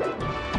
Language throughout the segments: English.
you.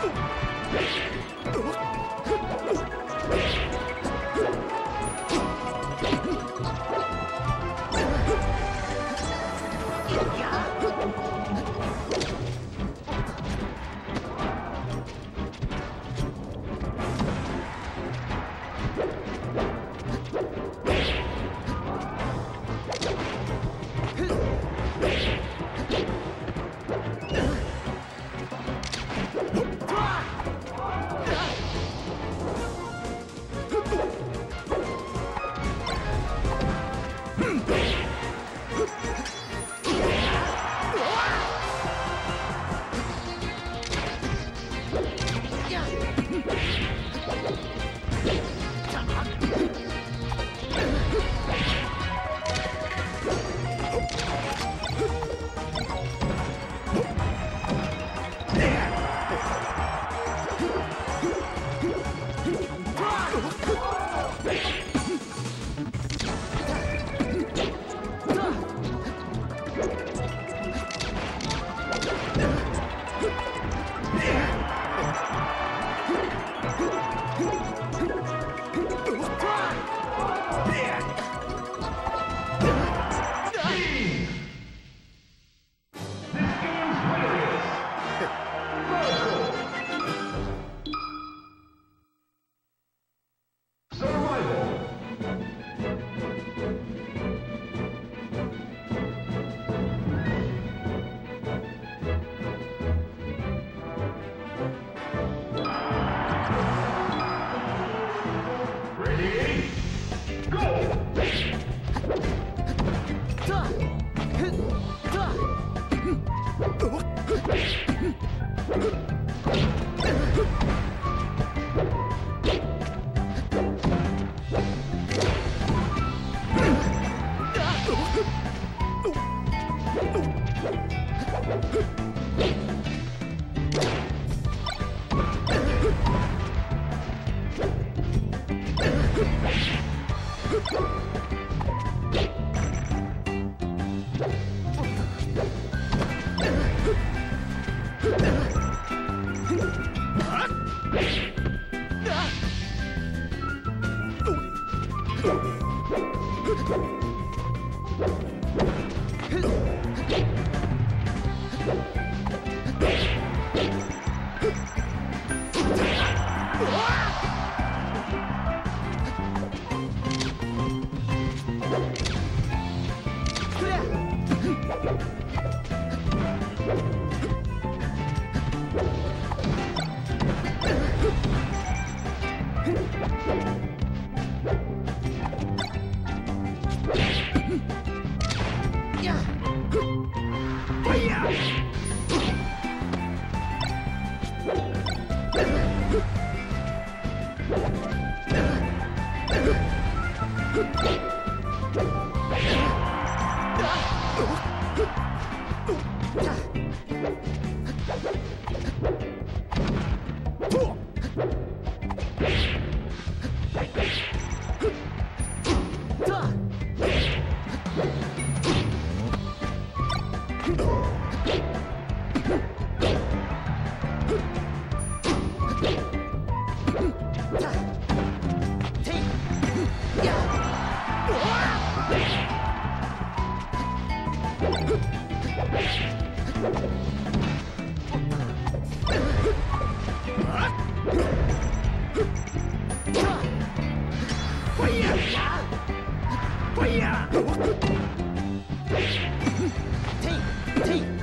Yeah. Yeah. Thank Thank you. 呀，飞呀，停停。